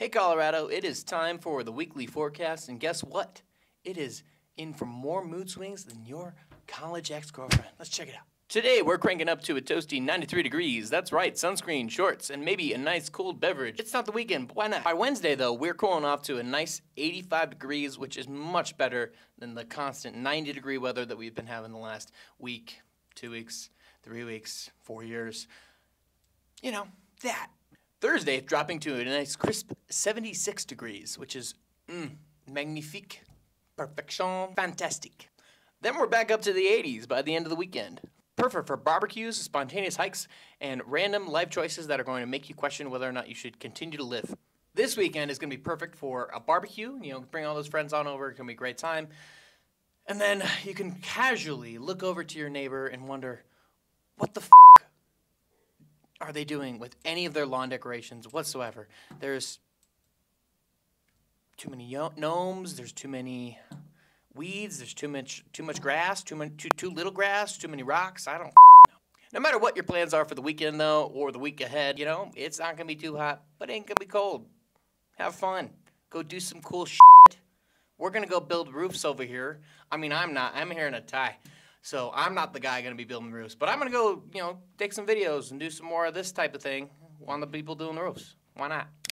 Hey, Colorado, it is time for the weekly forecast, and guess what? It is in for more mood swings than your college ex girlfriend. Let's check it out. Today, we're cranking up to a toasty 93 degrees. That's right, sunscreen, shorts, and maybe a nice cold beverage. It's not the weekend, but why not? By Wednesday, though, we're cooling off to a nice 85 degrees, which is much better than the constant 90 degree weather that we've been having the last week, two weeks, three weeks, four years. You know, that. Thursday, dropping to a nice crisp 76 degrees, which is mm, magnifique, perfection, fantastic. Then we're back up to the 80s by the end of the weekend. Perfect for barbecues, spontaneous hikes, and random life choices that are going to make you question whether or not you should continue to live. This weekend is going to be perfect for a barbecue. You know, bring all those friends on over. It's going to be a great time. And then you can casually look over to your neighbor and wonder, what the f- are they doing with any of their lawn decorations whatsoever? There's too many gnomes. There's too many weeds. There's too much too much grass. Too much too, too little grass. Too many rocks. I don't know. No matter what your plans are for the weekend though, or the week ahead, you know it's not gonna be too hot, but it ain't gonna be cold. Have fun. Go do some cool shit. We're gonna go build roofs over here. I mean, I'm not. I'm here in a tie. So I'm not the guy gonna be building roofs, but I'm gonna go, you know, take some videos and do some more of this type of thing. One of the people doing the roofs. Why not?